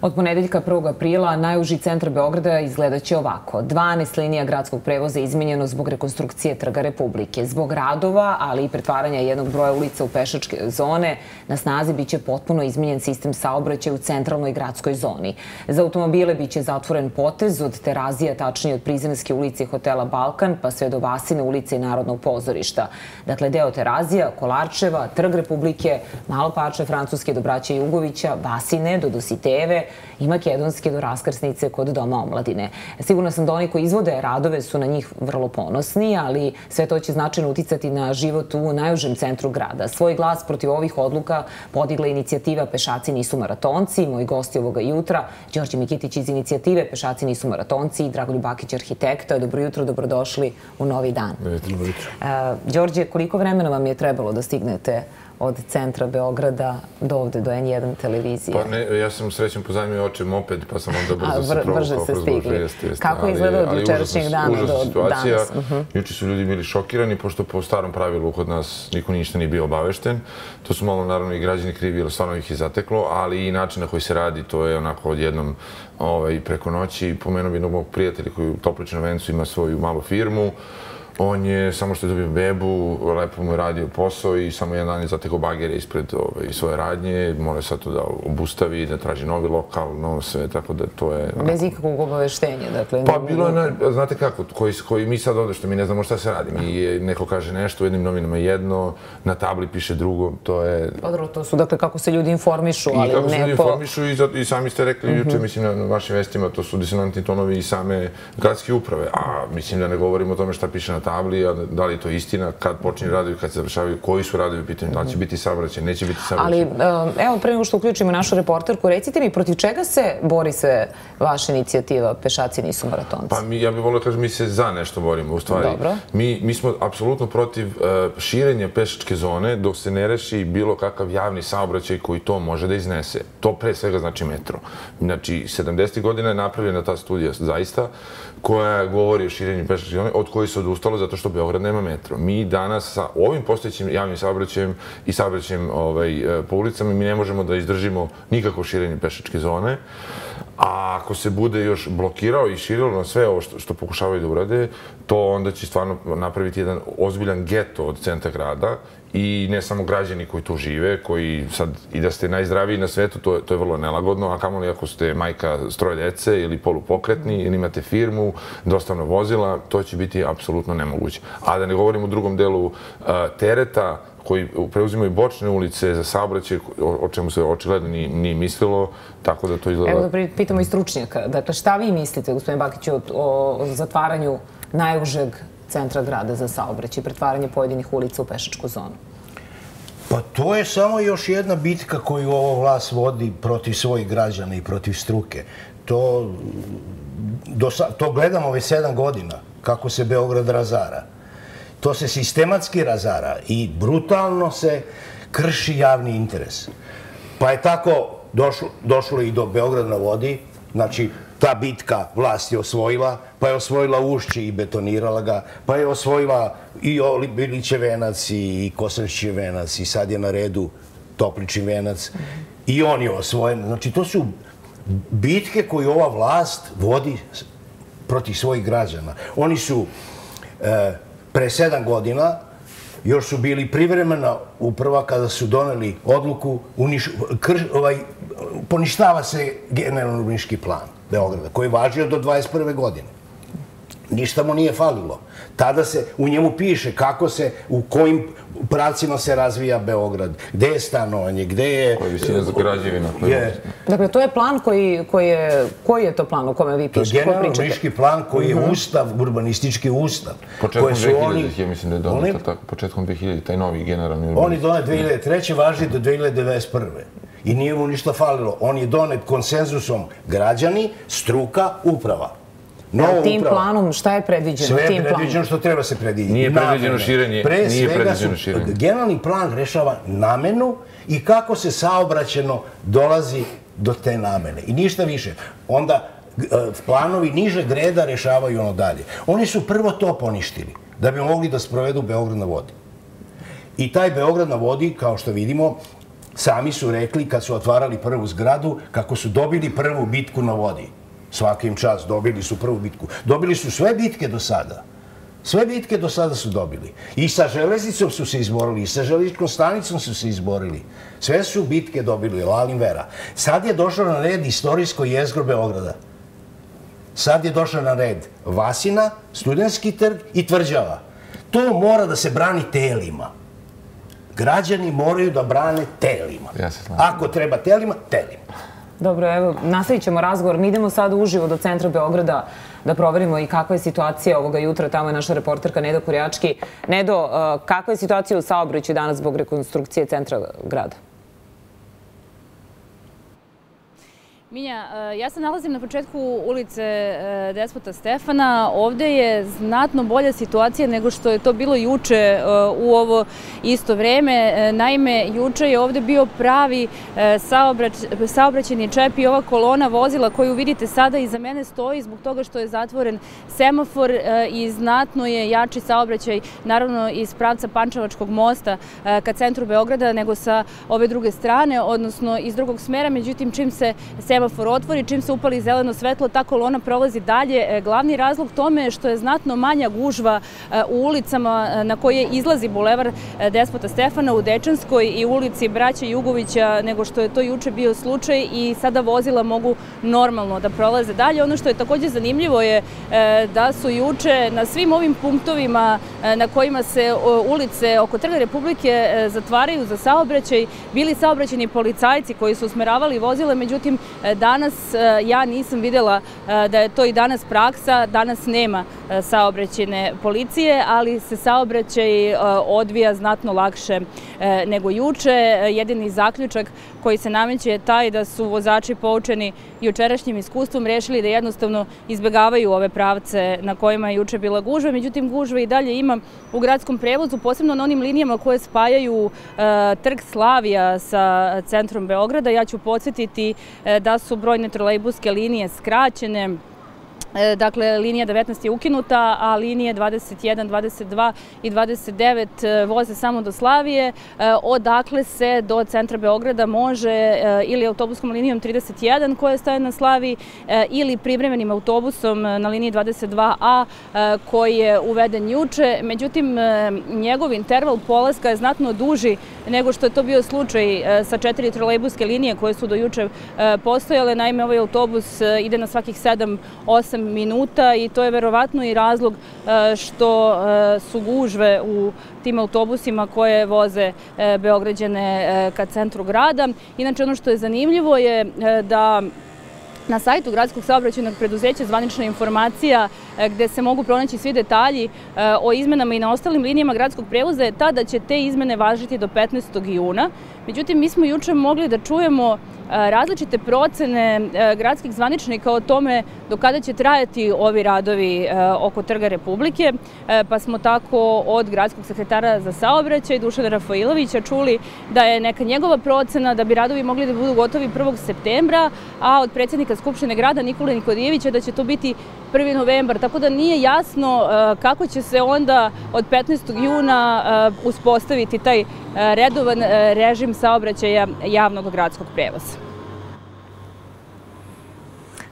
Od ponedeljka 1. aprila najuži centar Beograda izgledaće ovako. 12 linija gradskog prevoza je izmenjeno zbog rekonstrukcije Trga Republike. Zbog radova, ali i pretvaranja jednog broja ulica u pešačke zone, na snazi biće potpuno izmenjen sistem saobraćaja u centralnoj gradskoj zoni. Za automobile biće zatvoren potez od Terazija, tačnije od Prizemske ulice i hotela Balkan, pa sve do Vasine ulice i Narodnog pozorišta. Dakle, deo Terazija, Kolarčeva, Trg Republike, Malopače, Francuske do Braća Jugovića, Vasine do Dositeve, i makedonske do raskrsnice kod Doma omladine. Sigurno sam da oni koji izvode radove su na njih vrlo ponosni, ali sve to će značajno uticati na život u najužem centru grada. Svoj glas protiv ovih odluka podigla inicijativa Pešaci nisu maratonci, moji gosti ovoga jutra, Đorđe Mikitić iz inicijative Pešaci nisu maratonci i Dragoljub Bakić, arhitekta. Dobro jutro, dobrodošli u novi dan. Dobro jutro. Đorđe, koliko vremena vam je trebalo da stignete od centra Beograda do ovde, do N1 televizije. Pa ne, ja sam srećen pozajmio oče moped, pa sam onda brzo se provukao. Brže se stigli. Kako je izgledao od jučerašnjeg dana do danas? Mhm. Juče su ljudi bili šokirani, pošto po starom pravilu kod nas niko ništa nije bio obavešten. To su malo naravno i građani krivi, jer stvarno ih je zateklo, ali i način na koji se radi, to je onako odjednom ovaj, preko noći. Pomenuo bi jednog mog prijatelja koji u Topličnom vencu ima svoju malu firmu. On je, samo što je dobio bebu, lepo mu je radio posao i samo jedan dan je zatekao bagere ispred ove, svoje radnje. Mora sad to da obustavi, da traži novi lokal, novo sve, tako da to je... Bez ikakvog obaveštenja, dakle... Pa bilo je, znate kako, koji, koji mi sad ovdje što mi ne znamo šta se radi. Mi neko kaže nešto, u jednim novinama jedno, na tabli piše drugo, to je... Pa dobro, to su, dakle, kako se ljudi informišu, ali ne po... I kako se ljudi informišu i, i sami ste rekli uh juče, mislim, na, vašim vestima, to su disonantni tonovi i same gradske uprave. A mislim da ne govorimo o tome šta piše na tabli, a da li je to istina, kad počinju radovi, kad se završavaju, koji su radovi u pitanju, da li će biti saobraćaj, neće biti saobraćaj. Ali, evo, pre nego što uključimo našu reporterku, recite mi, protiv čega se bori se vaša inicijativa Pešaci nisu maratonci? Pa mi, ja bih volio kažem, mi se za nešto borimo, u stvari. Dobro. Mi, mi smo apsolutno protiv uh, širenja pešačke zone dok se ne reši bilo kakav javni saobraćaj koji to može da iznese. To pre svega znači metro. Znači, 70. godina je napravljena ta studija, zaista, koja govori o širenju pešačkih zona, od koji se odustalo zato što Beograd nema metro. Mi danas sa ovim postojećim javnim saobraćajem i saobraćajem ovaj, po ulicama mi ne možemo da izdržimo nikako širenje pešačke zone. A ako se bude još blokirao i širilo na sve ovo što, što pokušavaju da urade, to onda će stvarno napraviti jedan ozbiljan geto od centra grada i ne samo građani koji tu žive, koji sad i da ste najzdraviji na svetu, to to je vrlo nelagodno, a kamo li ako ste majka stroje dece ili polupokretni ili imate firmu, dostavno vozila, to će biti apsolutno nemoguće. A da ne govorim u drugom delu uh, tereta, koji preuzimaju bočne ulice za saobraćaj, o čemu se očigledno nije, nije mislilo, tako da to izgleda... Evo da pitamo i stručnjaka. Dakle, šta vi mislite, gospodin Bakić, o, o zatvaranju najužeg centra grada za saobraćaj i pretvaranje pojedinih ulica u pešačku zonu? Pa to je samo još jedna bitka koju ovo vlast vodi protiv svojih građana i protiv struke. To, do, to gledamo već sedam godina, kako se Beograd razara. To se sistematski razara i brutalno se krši javni interes. Pa je tako došlo, došlo i do Beograd na vodi, znači ta bitka vlast je osvojila, pa je osvojila ušći i betonirala ga, pa je osvojila i Biliće venac i Kosovšće venac i sad je na redu Toplični venac i on je osvojen. Znači to su bitke koje ova vlast vodi protiv svojih građana. Oni su e, pre sedam godina još su bili privremena uprava kada su doneli odluku uniš, ovaj, poništava se generalno urbanički plan Beograda, koji je važio do 21. godine. Ništa mu nije falilo. Tada se u njemu piše kako se, u kojim pravcima se razvija Beograd, gde je stanovanje, gde je... Koja je visina za građevina. Je. Dakle, to je plan koji, koji je... Koji je to plan u kome vi pišete? To je generalno plan koji je mhm. ustav, urbanistički ustav. Početkom 2000, ja mislim da je donet tako. Početkom 2000, taj novi generalni urbanistički. On je donet 2003. važi do 2091 i nije mu ništa falilo. On je donet konsenzusom građani, struka, uprava. Novo tim uprava. planom, šta je predviđeno? Sve je predviđeno što treba se predviđeno. Nije predviđeno širenje. Pre nije predviđeno širenje. Generalni plan rešava namenu i kako se saobraćeno dolazi do te namene. I ništa više. Onda e, planovi niže greda rešavaju ono dalje. Oni su prvo to poništili da bi mogli da sprovedu Beograd na vodi. I taj Beograd na vodi, kao što vidimo, Sami su rekli kad su otvarali prvu zgradu kako su dobili prvu bitku na vodi. Svakim čas dobili su prvu bitku. Dobili su sve bitke do sada. Sve bitke do sada su dobili. I sa železnicom su se izborili, i sa železničkom stanicom su se izborili. Sve su bitke dobili, Lalim Vera. Sad je došlo na red istorijsko jezgro Beograda. Sad je došlo na red Vasina, Studenski trg i Tvrđava. To mora da se brani telima. Građani moraju da brane telima. Ako treba telima, telima. Dobro, evo, nastavit ćemo razgovor. Mi idemo sad uživo do centra Beograda da proverimo i kakva je situacija ovoga jutra. Tamo je naša reporterka Nedo Kurjački. Nedo, eh, kakva je situacija u saobraću danas zbog rekonstrukcije centra grada? Minja, e, ja se nalazim na početku ulice e, Despota Stefana. Ovde je znatno bolja situacija nego što je to bilo juče e, u ovo isto vreme. Naime, juče je ovde bio pravi saobraćeni čep i ova kolona vozila koju vidite sada iza mene stoji zbog toga što je zatvoren semafor i znatno je jači saobraćaj, naravno iz pravca Pančevačkog mosta ka centru Beograda nego sa ove druge strane, odnosno iz drugog smera. Međutim, čim se semafor semafor otvori, čim se upali zeleno svetlo, ta kolona prolazi dalje. E, glavni razlog tome je što je znatno manja gužva e, u ulicama e, na koje izlazi bulevar Despota Stefana u Dečanskoj i ulici Braća Jugovića nego što je to juče bio slučaj i sada vozila mogu normalno da prolaze dalje. Ono što je također zanimljivo je da su juče na svim ovim punktovima na kojima se ulice oko Trga Republike zatvaraju za saobraćaj, bili saobraćeni policajci koji su usmeravali vozile, međutim E, danas e, ja nisam vidjela e, da je to i danas praksa, danas nema saobraćene policije, ali se saobraćaj odvija znatno lakše nego juče. Jedini zaključak koji se nameće je taj da su vozači poučeni jučerašnjim iskustvom rešili da jednostavno izbegavaju ove pravce na kojima je juče bila gužva. Međutim, gužva i dalje ima u gradskom prevozu, posebno na onim linijama koje spajaju e, Trg Slavija sa centrom Beograda. Ja ću podsjetiti e, da su brojne trolejbuske linije skraćene, E, dakle, linija 19 je ukinuta, a linije 21, 22 i 29 e, voze samo do Slavije. E, odakle se do centra Beograda može ili autobuskom linijom 31 koja staje na Slaviji ili privremenim autobusom na liniji 22a koji je uveden juče. Međutim, njegov interval polaska je znatno duži nego što je to bio slučaj sa četiri trolejbuske linije koje su do juče postojale. Naime, ovaj autobus ide na svakih 7-8 minuta i to je verovatno i razlog e, što e, su gužve u tim autobusima koje voze e, Beograđane ka centru grada. Inače, ono što je zanimljivo je da Na sajtu Gradskog saobraćenog preduzeća zvanična informacija E, gde se mogu pronaći svi detalji e, o izmenama i na ostalim linijama gradskog prevoza je ta da će te izmene važiti do 15. juna. Međutim, mi smo juče mogli da čujemo e, različite procene gradskih zvaničnika o tome do kada će trajati ovi radovi oko Trga Republike, pa smo tako od gradskog sekretara za saobraćaj Dušana Rafailovića čuli da je neka njegova procena da bi radovi mogli da budu gotovi 1. septembra, a od predsjednika Skupštine grada Nikola Nikodijevića da će to biti 1. novembar, tako da nije jasno e, kako će se onda od 15. juna e, uspostaviti taj e, redovan režim saobraćaja javnog gradskog prevoza.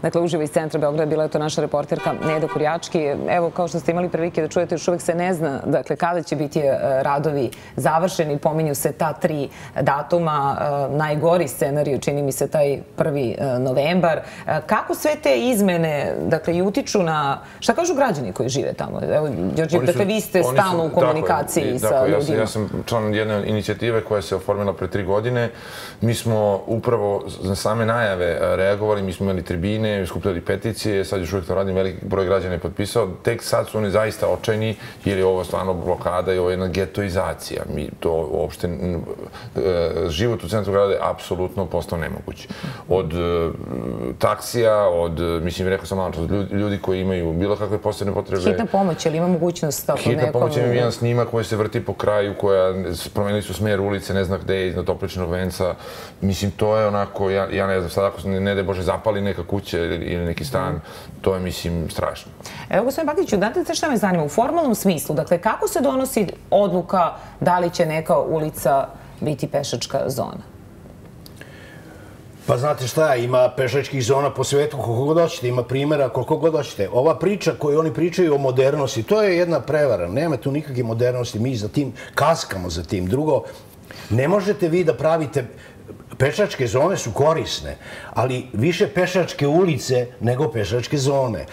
Dakle, uživo iz centra Beograda bila je to naša reporterka Neda Kurjački. Evo, kao što ste imali prilike da čujete, još uvijek se ne zna dakle, kada će biti e, radovi završeni. Pominju se ta tri datuma. E, najgori scenariju čini mi se taj 1. E, novembar. Kako sve te izmene dakle, i utiču na... Šta kažu građani koji žive tamo? Evo, Đorđe, dakle, vi ste stalno u komunikaciji sa ljudima. Ja sam član jedne inicijative koja se oformila pre tri godine. Mi smo upravo za same najave reagovali. Mi smo imali tribine, skupljali peticije, sad još uvijek to radim, veliki broj građana je potpisao. Tek sad su oni zaista očajni, jer je ovo stvarno blokada i ovo je jedna getoizacija. Mi to uopšte, e, život u centru grada je apsolutno postao nemoguć. Od e, taksija, od, mislim, rekao sam malo, od ljudi koji imaju bilo kakve posebne potrebe. Hitna pomoć, ili ima mogućnost tako nekom? Hitna pomoć, imam jedan snimak koji se vrti po kraju, koja promenili su smer ulice, ne znam gde je, iznad topličnog venca. Mislim, to je onako, ja, ja ne znam, sad ako ne, ne da Bože zapali neka kuća ili neki stan, to je, mislim, strašno. Evo, gospodin Bakiću, date se šta me zanima, u formalnom smislu, dakle, kako se donosi odluka da li će neka ulica biti pešačka zona? Pa znate šta, ima pešačkih zona po svetu koliko god hoćete, ima primjera koliko god hoćete. Ova priča koju oni pričaju o modernosti, to je jedna prevara. Nema tu nikakve modernosti, mi za tim kaskamo za tim. Drugo, ne možete vi da pravite pešačke zone su korisne, ali više pešačke ulice nego pešačke zone.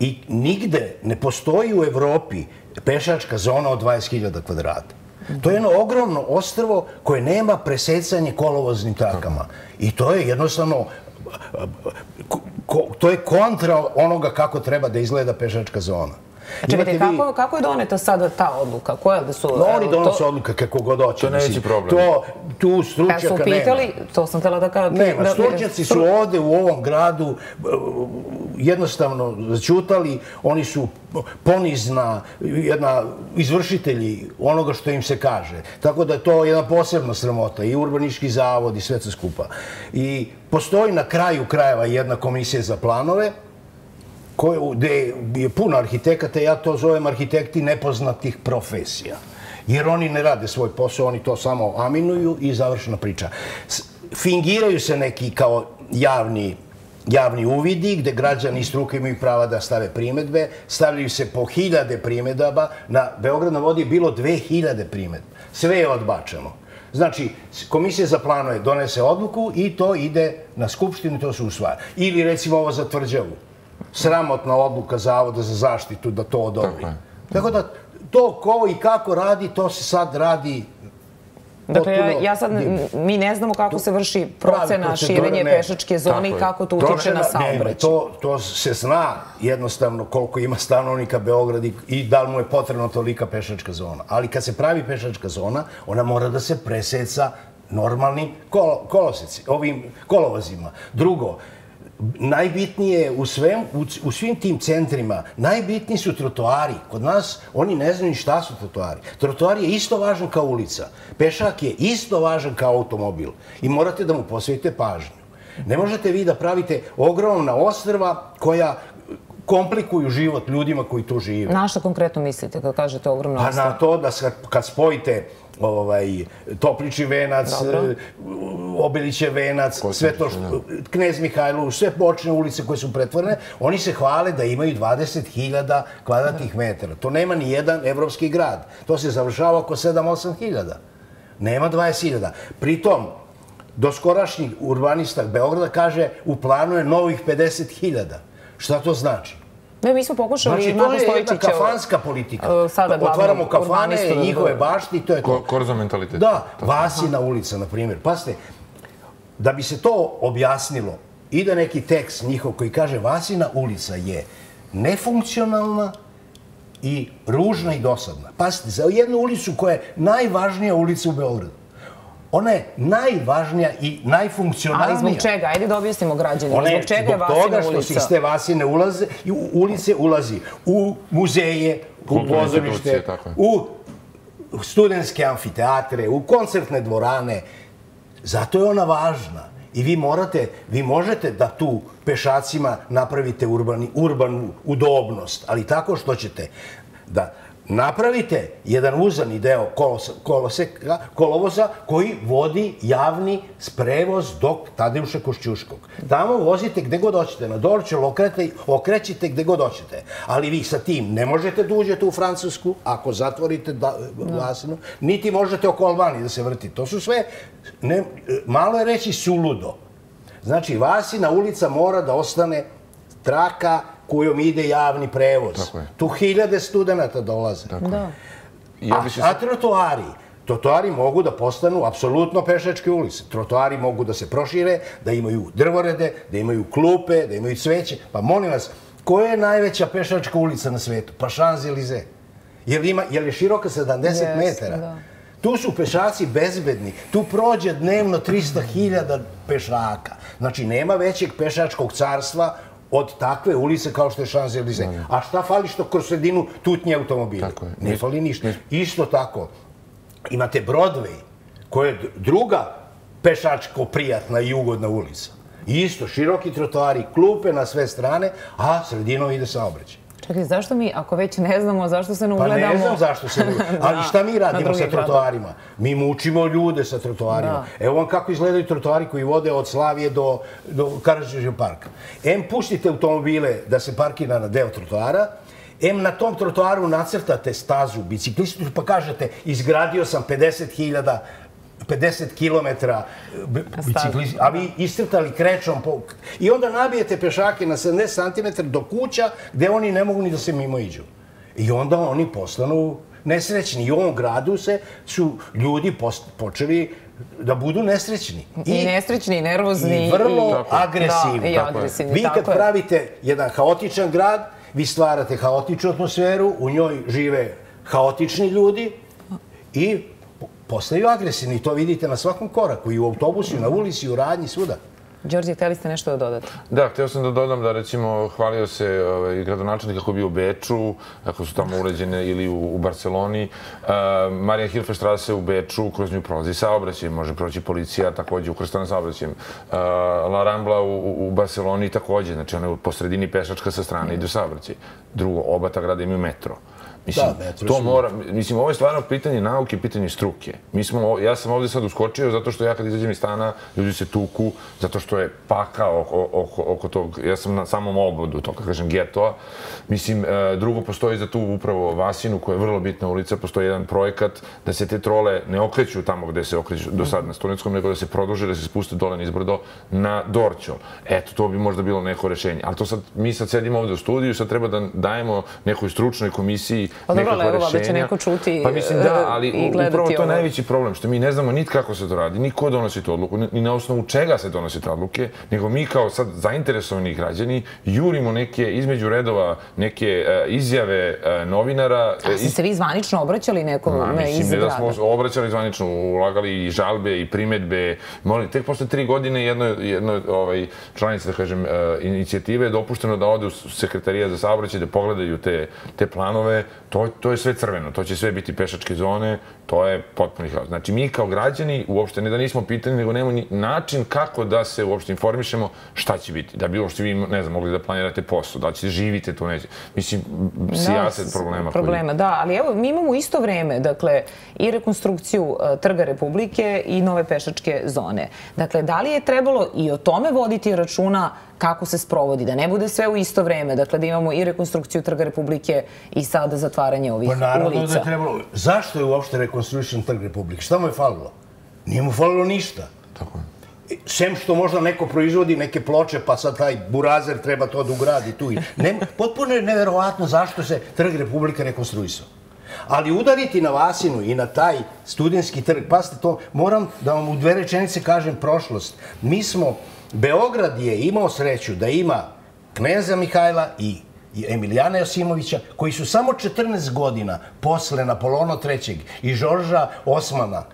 I nigde ne postoji u Evropi pešačka zona od 20.000 kvadrata. To je jedno ogromno ostrvo koje nema presecanje kolovoznim takama. I to je jednostavno to je kontra onoga kako treba da izgleda pešačka zona. Čekajte, kako, kako je doneta sada ta odluka? Koja da su... No, oni donose to... odluka kako god hoće. To neće problem. To, tu stručnjaka nema. Kad su pitali, to sam htjela da kažem... Nema, stručnjaci su ovde u ovom gradu uh, jednostavno začutali. Oni su ponizna, jedna izvršitelji onoga što im se kaže. Tako da je to jedna posebna sramota. I urbanički zavod i sve to skupa. I postoji na kraju krajeva jedna komisija za planove, gde je puno arhitekata, ja to zovem arhitekti nepoznatih profesija. Jer oni ne rade svoj posao, oni to samo aminuju i završena priča. Fingiraju se neki kao javni javni uvidi gdje građani i struke imaju prava da stave primetbe. Stavljaju se po hiljade primetaba. Na Beograd na vodi je bilo dve hiljade primetbe. Sve je odbačeno. Znači, komisija za planove donese odluku i to ide na skupštinu i to se usvaja. Ili recimo ovo za tvrđavu sramotna odluka Zavoda za zaštitu da to odobri. Tako da to ko i kako radi, to se sad radi Dakle, ja, ja sad, mi ne znamo kako se vrši procena širenje pešačke zone i kako to utiče na saobraćaj. To, to se zna jednostavno koliko ima stanovnika Beograd i da li mu je potrebna tolika pešačka zona. Ali kad se pravi pešačka zona, ona mora da se preseca normalnim kol kolosici, ovim kolovozima. Drugo, najbitnije u, svem, u, u svim tim centrima, najbitniji su trotoari. Kod nas oni ne znaju šta su trotoari. Trotoar je isto važan kao ulica. Pešak je isto važan kao automobil. I morate da mu posvetite pažnju. Ne možete vi da pravite ogromna ostrva koja komplikuju život ljudima koji tu žive. Na što konkretno mislite kad kažete ogromna ostrva? Pa na to da kad spojite ovaj, topliči venac, Dobro. obiliće venac, sve to što, knez Mihajlo, sve počne ulice koje su pretvorene, oni se hvale da imaju 20.000 kvadratnih metara. To nema ni jedan evropski grad. To se završava oko 7-8 hiljada. Nema 20.000. Pritom, doskorašnji urbanista Beograda kaže u planu je novih 50.000. Šta to znači? Ne, mi smo pokušali... Znači, to je jedna kafanska politika. E, sada Otvaramo kafane, njihove bašti i to je to. Korzo mentalitet. Da, Vasina ulica, na primjer. Pasite, da bi se to objasnilo, ide neki tekst njihov koji kaže Vasina ulica je nefunkcionalna i ružna i dosadna. Pasite, za jednu ulicu koja je najvažnija ulica u Beogradu ona je najvažnija i najfunkcionalnija. Ali zbog čega? Ajde da objasnimo građanima. Čega je? Zbog toga što se iz te Vasine ulaze, i u ulice ulazi u muzeje, u pozorište, u studentske amfiteatre, u koncertne dvorane. Zato je ona važna. I vi morate, vi možete da tu pešacima napravite urbani, urbanu udobnost, ali tako što ćete da napravite jedan uzani deo koloseka, kolovoza koji vodi javni prevoz do Tadeuša Košćuškog. Tamo vozite gde god hoćete, na Dorčel okrećite gde god hoćete. Ali vi sa tim ne možete da uđete u Francusku ako zatvorite glasinu, niti možete oko Albani da se vrti. To su sve, ne, malo je reći suludo. Znači, Vasina ulica mora da ostane traka kojom ide javni prevoz. Tu hiljade studenta dolaze. Da. A, a trotoari? Trotoari mogu da postanu apsolutno pešačke ulice. Trotoari mogu da se prošire, da imaju drvorede, da imaju klupe, da imaju cveće. Pa molim vas, koja je najveća pešačka ulica na svetu? Pa Champs-Élysées. Je, ima, je široka 70 metara? Tu su pešaci bezbedni. Tu prođe dnevno 300.000 pešaka. Znači, nema većeg pešačkog carstva od takve ulice kao što je Champs-Élysées. A šta fali što kroz sredinu tutnje automobile? Tako je. Ne fali ništa. Isto tako, imate Broadway, koja je druga pešačko prijatna i ugodna ulica. Isto, široki trotoari, klupe na sve strane, a sredinom ide saobraćaj. Čekaj, zašto mi, ako već ne znamo, zašto se ne ugledamo? Pa ne znam zašto se ne ugledamo. Ali šta mi radimo sa trotoarima? Mi mučimo ljude sa trotoarima. Evo vam kako izgledaju trotoari koji vode od Slavije do, do Karadžižev parka. M, pustite automobile da se parkira na deo trotoara, M, na tom trotoaru nacrtate stazu biciklistu pa kažete izgradio sam 50.000 50 km biciklisti, a vi istrtali krećom po... I onda nabijete pešake na 70 cm do kuća gde oni ne mogu ni da se mimo iđu. I onda oni postanu nesrećni. I u ovom gradu se su ljudi počeli da budu nesrećni. I, nesrećni, i nervozni. I vrlo agresivni. Da, i agresivni. Vi kad pravite jedan haotičan grad, vi stvarate haotičnu atmosferu, u njoj žive haotični ljudi i postaju agresivni. To vidite na svakom koraku. I u autobusu, na ulici, u radnji, svuda. Đorđe, hteli ste nešto da dodate? Da, htio sam da dodam da, recimo, hvalio se ovaj, gradonačelnik kako bio u Beču, kako su tamo uređene, ili u, u Barceloni. Uh, Marija Hilfestrasse u Beču, kroz nju prolazi saobraćaj, može proći policija, također ukrstana saobraćajem. Uh, La Rambla u, u Barceloni također, znači ona je po sredini pešačka sa strane, ide saobraćaj. Drugo, oba ta grada imaju metro. Mislim, da, to mora, mislim, ovo je stvarno pitanje nauke, pitanje struke. Mi smo, ja sam ovdje sad uskočio zato što ja kad izađem iz stana, ljudi se tuku, zato što je paka oko, oko, oko tog, ja sam na samom obodu, to kako kažem, getoa. Mislim, e, drugo, postoji za tu upravo Vasinu, koja je vrlo bitna ulica, postoji jedan projekat da se te trole ne okreću tamo gde se okreću do sad na Studentskom, nego da se produže, da se spuste dole nizbrdo na Dorćol. Eto, to bi možda bilo neko rešenje. Ali to sad, mi sad sedimo ovdje u studiju, sad treba da dajemo nekoj stručnoj komisiji Pa dobro, ali evo, će neko čuti Pa mislim, da, ali upravo to je najveći problem, što mi ne znamo nit kako se to radi, ni ko donosi tu odluku, ni na osnovu čega se donosi te odluke, nego mi kao sad zainteresovani građani jurimo neke, između redova, neke e, izjave e, novinara. A ste se vi zvanično obraćali nekom iz grada? Mislim, da smo obraćali zvanično, ulagali i žalbe i primetbe. Molim, tek posle tri godine jednoj jedno, ovaj, članice, da kažem, e, inicijative je dopušteno da ode u sekretarija za saobraćaj, da pogledaju te, te planove to, to je sve crveno, to će sve biti pešačke zone, to je potpuno haos. Znači, mi kao građani, uopšte ne da nismo pitani, nego nemamo ni način kako da se uopšte informišemo šta će biti. Da bi uopšte vi, ne znam, mogli da planirate posao, da će živite tu neće. Mislim, sijaset problema. Problema, koji... da, ali evo, mi imamo isto vreme, dakle, i rekonstrukciju uh, Trga Republike i nove pešačke zone. Dakle, da li je trebalo i o tome voditi računa kako se sprovodi, da ne bude sve u isto vreme, dakle da imamo i rekonstrukciju Trga Republike i sada zatvaranje ovih ulica. Pa naravno da je trebalo. Zašto je uopšte rekonstruišen Trg Republike? Šta mu je falilo? Nije mu falilo ništa. Tako je. Sem što možda neko proizvodi neke ploče, pa sad taj burazer treba to da ugradi tu. Ne, potpuno je neverovatno zašto se Trg Republike rekonstruisao. Ali udariti na Vasinu i na taj studentski trg, pasite to, moram da vam u dve rečenice kažem prošlost. Mi smo Beograd je imao sreću da ima kneza Mihajla i Emilijana Josimovića, koji su samo 14 godina posle Napolona III. i Žorža Osmana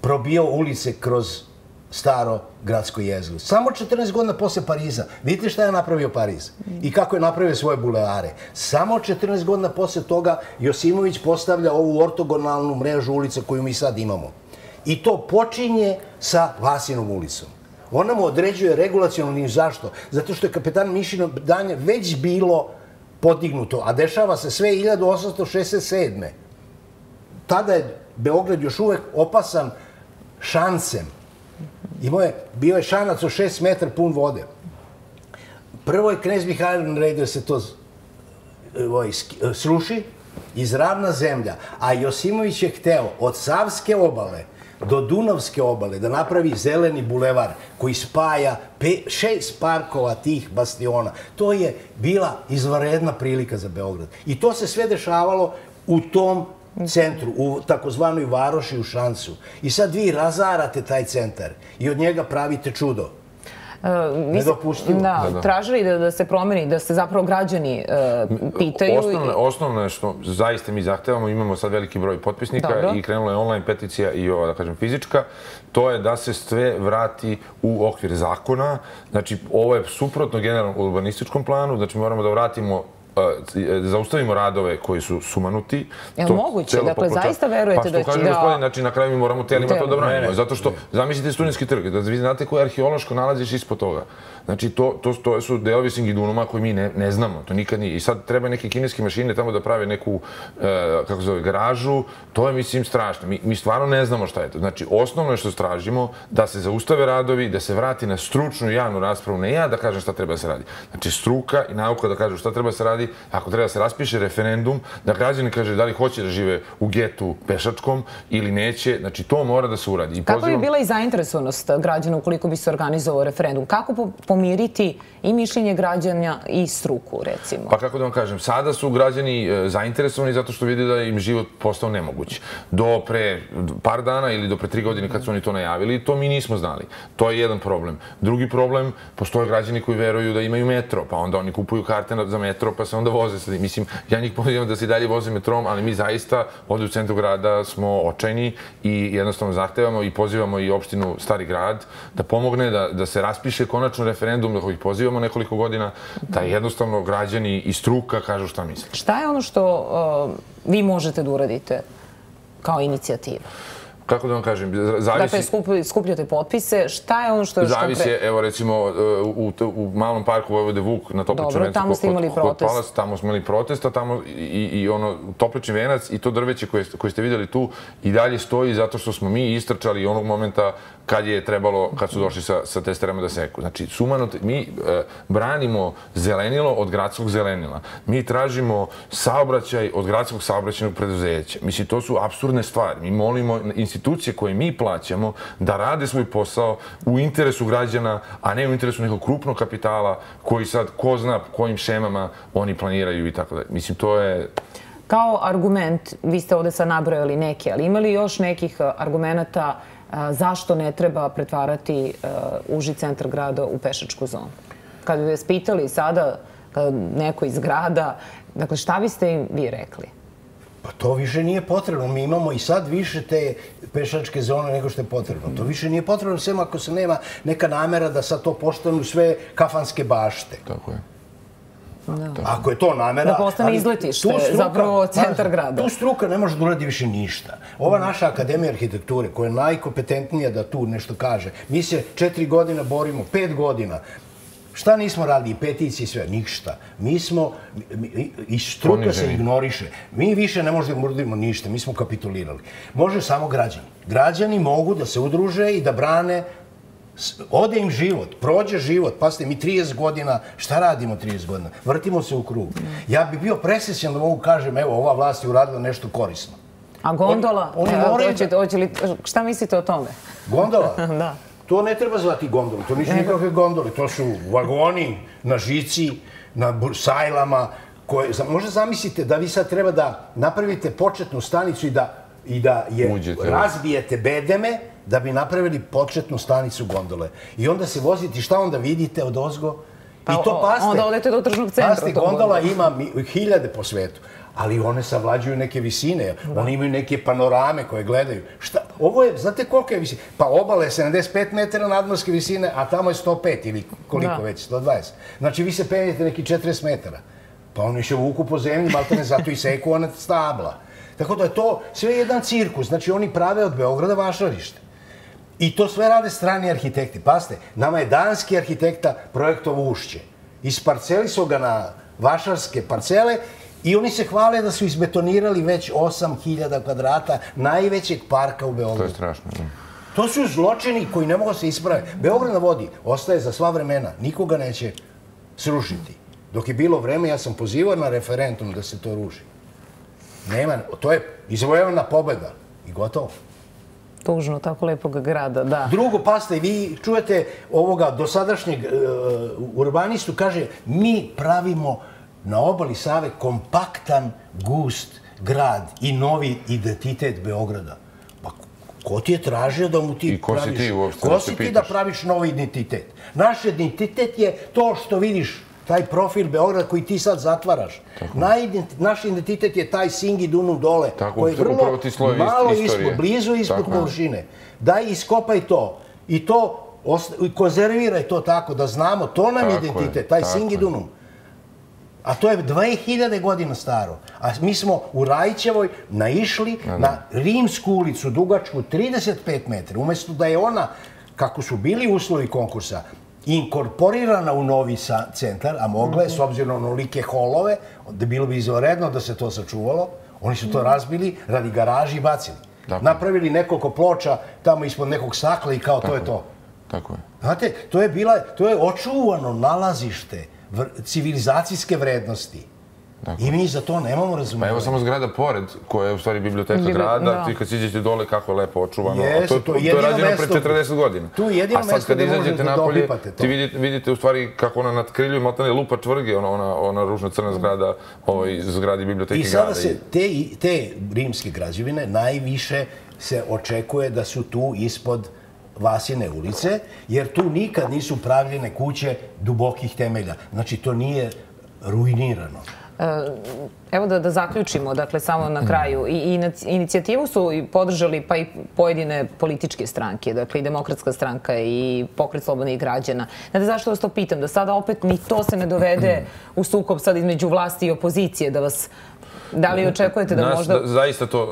probio ulice kroz staro gradsko jezgo. Samo 14 godina posle Pariza. Vidite šta je napravio Pariz i kako je napravio svoje bulevare. Samo 14 godina posle toga Josimović postavlja ovu ortogonalnu mrežu ulica koju mi sad imamo. I to počinje sa Vasinom ulicom. Ona mu određuje regulacijalno zašto. Zato što je kapetan Mišino danje već bilo podignuto, a dešava se sve 1867. Tada je Beograd još uvek opasan šancem. Imao je, bio je šanac od 6 metra pun vode. Prvo je knez Mihajlo naredio se to e, ovaj, e, sruši iz ravna zemlja, a Josimović je hteo od Savske obale do Dunavske obale da napravi zeleni bulevar koji spaja pe, šest parkova tih bastiona. To je bila izvaredna prilika za Beograd. I to se sve dešavalo u tom centru, u takozvanoj varoši u Šansu. I sad vi razarate taj centar i od njega pravite čudo. Nedopustivo. Da, tražili da, da se promeni, da se zapravo građani uh, pitaju. Osnovno, osnovno je što zaista mi zahtevamo, imamo sad veliki broj potpisnika i krenula je online peticija i ova, da kažem, fizička, to je da se sve vrati u okvir zakona. Znači, ovo je suprotno generalnom urbanističkom planu, znači moramo da vratimo zaustavimo radove koji su sumanuti. Je li moguće? Dakle, zaista verujete da će... Pa što kaže gospodin, znači na kraju mi moramo telima to da branimo. Zato što, zamislite studentski trg, da vi znate koje arheološko nalaziš ispod toga. Znači, to, to, to su delovi Singidunuma koji mi ne, ne znamo, to nikad nije. I sad treba neke kineske mašine tamo da prave neku, e, kako zove, garažu, to je, mislim, strašno. Mi, mi stvarno ne znamo šta je to. Znači, osnovno je što stražimo da se zaustave radovi, da se vrati na stručnu i javnu raspravu, ne ja da kažem šta treba da se radi. Znači, struka i nauka da kažu šta treba da se radi, ako treba da se raspiše referendum, da građani kaže da li hoće da žive u getu pešačkom ili neće, znači, to mora da se uradi. I Kako pozivam... bi bila i zainteresovanost građana ukoliko bi se organizovao referendum? Kako po pomiriti i mišljenje građanja i struku, recimo? Pa kako da vam kažem, sada su građani e, zainteresovani zato što vidi da im život postao nemoguć. Do pre par dana ili do pre tri godine kad su oni to najavili, to mi nismo znali. To je jedan problem. Drugi problem, postoje građani koji veruju da imaju metro, pa onda oni kupuju karte za metro, pa se onda voze. Sad. Mislim, ja njih pozivam da se dalje voze metrom, ali mi zaista ovdje u centru grada smo očajni i jednostavno zahtevamo i pozivamo i opštinu Stari grad da pomogne da, da se raspiše konačno referendum, da ih pozivamo nekoliko godina, da jednostavno građani i struka kažu šta misle. Šta je ono što uh, vi možete da uradite kao inicijativa? Kako da vam kažem, zavisi... Dakle, skupljate potpise, šta je ono što je Zavisi, evo recimo, u, u malom parku Vojvode Vuk na Topličnom Dobro, tamo ste imali protest. tamo smo imali protest, a tamo i, i ono, Toplični venac i to drveće koje, koje ste vidjeli tu i dalje stoji zato što smo mi istrčali onog momenta kad je trebalo, kad su došli sa, sa testerama da seku. Znači, sumano, mi e, branimo zelenilo od gradskog zelenila. Mi tražimo saobraćaj od gradskog saobraćajnog preduzeća. Mislim, to su absurdne stvari. Mi molimo institucije koje mi plaćamo da rade svoj posao u interesu građana, a ne u interesu nekog krupnog kapitala koji sad, ko zna kojim šemama oni planiraju i tako da. Mislim, to je... Kao argument, vi ste ovde sad nabrojali neke, ali imali još nekih e, argumenta zašto ne treba pretvarati uži centar grada u pešačku zonu? Kad bi vas pitali sada neko iz grada, dakle, šta biste im vi rekli? Pa to više nije potrebno. Mi imamo i sad više te pešačke zone nego što je potrebno. To više nije potrebno, sve ako se nema neka namera da sad to poštanu sve kafanske bašte. Tako je. Ako je to namera... Da postane izletište, zapravo centar grada. Tu struka ne može da uradi više ništa. Ova naša akademija arhitekture, koja je najkompetentnija da tu nešto kaže, mi se četiri godina borimo, pet godina, Šta nismo radili, petici i sve? Ništa. Mi smo, i struka se ignoriše. Mi više ne možemo da uradimo ništa, mi smo kapitulirali. Može samo građani. Građani mogu da se udruže i da brane ode im život, prođe život, pa ste mi 30 godina, šta radimo 30 godina? Vrtimo se u krug. Ja bih bio presesjan da mogu kažem, evo, ova vlast je uradila nešto korisno. A gondola? Oni, oni moraju... Oće, oće li, šta mislite o tome? Gondola? da. To ne treba zvati gondolu, to nisu nikakve gondole, to su vagoni na žici, na sajlama, koje, možda zamislite da vi sad treba da napravite početnu stanicu i da, i da je Uđete. razbijete bedeme, da bi napravili početnu stanicu gondole. I onda se voziti, šta onda vidite od ozgo? Pa, I to paste. Onda odete do tržnog centra. Paste, gondola ima hiljade po svetu. Ali one savlađuju neke visine. Oni imaju neke panorame koje gledaju. Šta? Ovo je, znate koliko je visine? Pa obale je 75 metara nadmorske visine, a tamo je 105 ili koliko već, 120. Znači vi se penjete neki 40 metara. Pa oni še vuku po zemlji, malo ne zato i seku ona stabla. Tako da je to sve jedan cirkus. Znači oni prave od Beograda vašarište. I to sve rade strani arhitekti. Paste, nama je danski arhitekta projektovo ušće. Isparceli su ga na vašarske parcele i oni se hvale da su izbetonirali već 8000 kvadrata najvećeg parka u Beogradu. To je strašno. To su zločini koji ne mogu se ispraviti. Beograd na vodi ostaje za sva vremena. Nikoga neće srušiti. Dok je bilo vreme, ja sam pozivao na referentum da se to ruši. Nema, to je izvojevana pobeda. I gotovo tužno, tako lepog grada, da. Drugo, paste, vi čujete ovoga dosadašnjeg uh, urbanistu, kaže, mi pravimo na obali Save kompaktan, gust grad i novi identitet Beograda. Pa ko ti je tražio da mu ti I ko praviš? Si ti uopšte, ko si ti da praviš novi identitet? Naš identitet je to što vidiš taj profil Beograda koji ti sad zatvaraš. naš identitet je taj Singi Dunu dole, Tako, koji je vrlo malo ispod, blizu ispod površine. Daj, iskopaj to. I to, konzerviraj to tako, da znamo, to nam je identitet, taj Singi Dunum. A to je 2000 godina staro. A mi smo u Rajćevoj naišli na rimsku ulicu, dugačku 35 metara. Umjesto da je ona, kako su bili uslovi konkursa, inkorporirana u novi centar, a mogla je, s obzirom na onolike holove, da bilo bi izvoredno da se to sačuvalo, oni su to razbili radi garaži i bacili. Napravili nekoliko ploča tamo ispod nekog stakla i kao to je to. Tako je. Znate, to je, bila, to je očuvano nalazište civilizacijske vrednosti. I mi za to nemamo razumijevanje. Pa evo samo zgrada pored, koja je u stvari biblioteka grada, ti kad siđete dole kako je lepo očuvano. Jesu, to, to, je rađeno pre 40 godina. Tu je jedino mesto gdje možete da dopipate to. Ti vidite, vidite u stvari kako ona nadkriljuje, maltene lupa čvrge, ona, ona, ona ružna crna zgrada ovaj, zgradi biblioteke grada. I sada se te, te rimske građevine najviše se očekuje da su tu ispod Vasine ulice, jer tu nikad nisu pravljene kuće dubokih temelja. Znači, to nije ruinirano. E, evo da, da zaključimo, dakle, samo na kraju. I, i inicijativu su podržali pa i pojedine političke stranke, dakle i demokratska stranka i pokret slobodnih građana. Znate zašto vas to pitam? Da sada opet ni to se ne dovede u sukob sad između vlasti i opozicije, da vas Da li očekujete da možda... Zaista to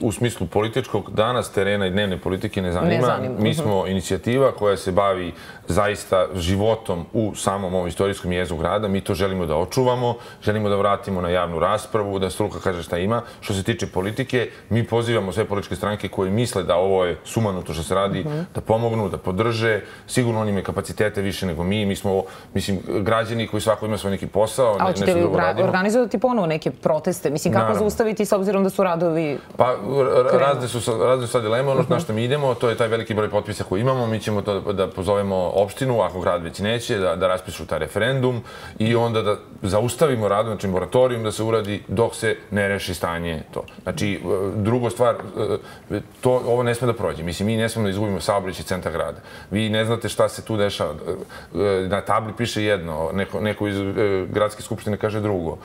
u smislu političkog danas terena i dnevne politike ne zanima. Mi mhm. smo inicijativa koja se bavi zaista životom u samom ovom istorijskom jezu grada. Mi to želimo da očuvamo, želimo da vratimo na javnu raspravu, da struka kaže šta ima. Što se tiče politike, mi pozivamo sve političke stranke koje misle da ovo je sumanuto što se radi, mhm. da pomognu, da podrže. Sigurno oni imaju kapacitete više nego mi. Mi smo, mislim, građani koji svako ima svoj neki posao. A hoćete li organizovati ponovo neke proteste? Mislim, kako zaustaviti s obzirom da su radovi Pa, razne su, razne su sad dileme. Ono na što mi idemo, to je taj veliki broj potpisa koji imamo. Mi ćemo to da pozovemo opštinu, ako grad već neće, da, da raspišu taj referendum i onda da zaustavimo rad, znači moratorijum da se uradi dok se ne reši stanje to. Znači, drugo stvar, to, ovo ne sme da prođe. Mislim, mi ne smemo da izgubimo saobraćaj centra grada. Vi ne znate šta se tu dešava. Na tabli piše jedno, neko, neko iz gradske skupštine kaže drugo.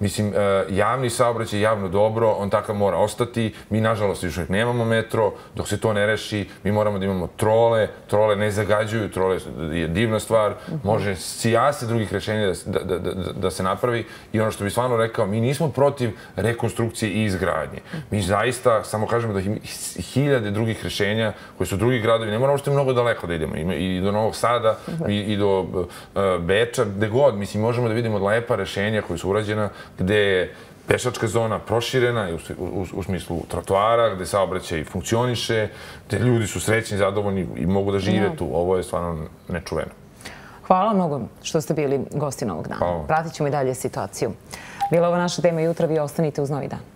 Mislim, javni saobraćaj javno dobro, on takav mora ostati. Mi, nažalost, još nemamo metro. Dok se to ne reši, mi moramo da imamo trole. Trole ne zagađuju, trole je divna stvar. Može sijase drugih rešenja da, da, da, da se napravi. I ono što bih stvarno rekao, mi nismo protiv rekonstrukcije i izgradnje. Mi zaista samo kažemo da hiljade drugih rešenja koji su drugi gradovi. Ne moramo što mnogo daleko da idemo. I do Novog Sada, i, i do uh, Beča, gde god. Mislim, možemo da vidimo lepa rešenja koji su urađena, gde je pešačka zona proširena u, u, u smislu trotoara, gde saobraćaj funkcioniše, gde ljudi su srećni, zadovoljni i mogu da žive tu. Ovo je stvarno nečuveno. Hvala mnogo što ste bili gosti novog dana. Pratit ćemo i dalje situaciju. Bila ovo naša tema jutra, vi ostanite uz novi dan.